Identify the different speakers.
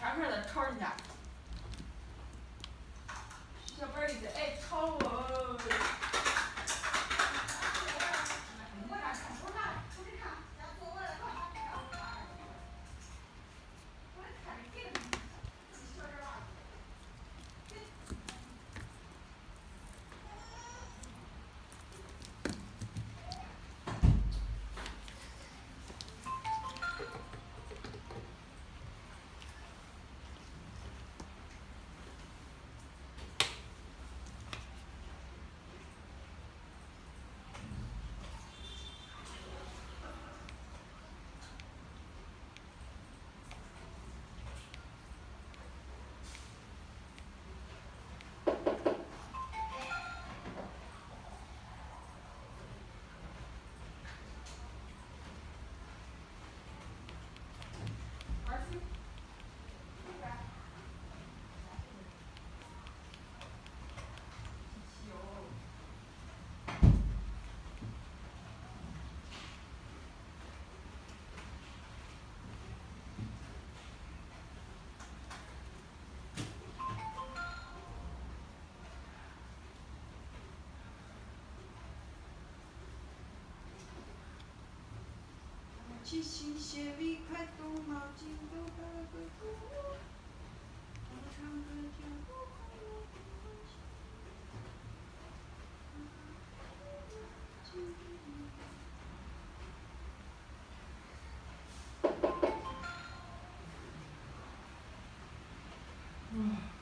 Speaker 1: 全块的抄人家。 齐心协力，快动脑筋，都脑筋，我，我们唱歌跳，舞快乐歌欢，我，嗯。